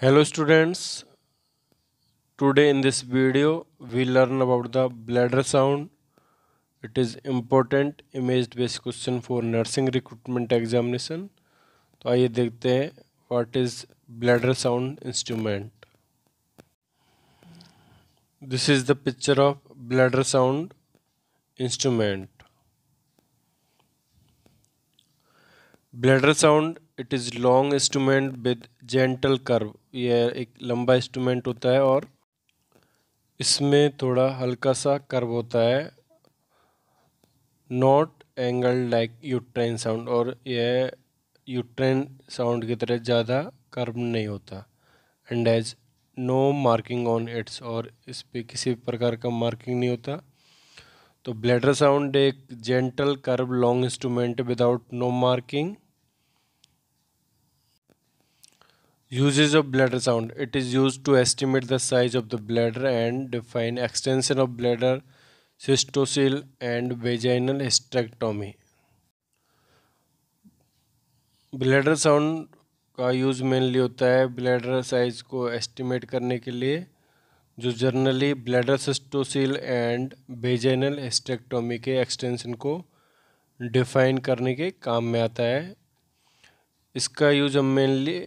hello students today in this video we learn about the bladder sound it is important image based question for nursing recruitment examination तो आइए देखते हैं what is bladder sound instrument this is the picture of bladder sound instrument bladder sound it is long instrument with gentle curve. यह एक लंबा instrument होता है और इसमें थोड़ा हल्का सा कर्व होता है। Not angle like uterine sound और यह यूट्रेन साउंड की तरह ज़्यादा कर्व नहीं होता। And has no marking on its और इस पर किसी प्रकार का मार्किंग नहीं होता। तो ब्लेडर साउंड एक gentle curve long instrument without no marking Uses of bladder sound. It is used to estimate the size of the bladder and define extension of bladder, cystocele and vaginal hysterectomy. Bladder sound का use mainly होता है bladder size को estimate करने के लिए जो generally bladder cystocele and vaginal hysterectomy के extension को डिफाइन करने के काम में आता है इसका यूज़ हम मेनली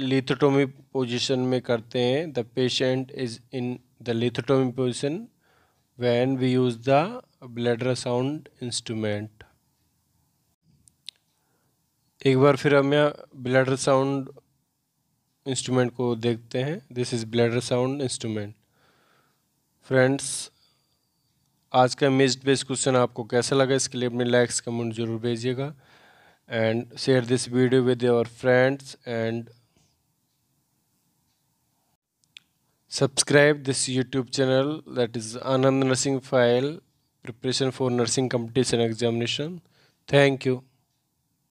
लिथोटोमी पोजीशन में करते हैं the patient is in the lithotomy position when we use the bladder sound instrument एक बार फिर हम यहाँ ब्लडर साउंड इंस्ट्रूमेंट को देखते हैं। This is bladder sound instrument friends आज का मिस्ड बेस्ड क्वेश्चन आपको कैसा लगा? इसके लिए अपने लाइक्स कमेंट ज़रूर भेजिएगा। And share this video with your friends and subscribe this youtube channel that is anand nursing file preparation for nursing competition examination. Thank you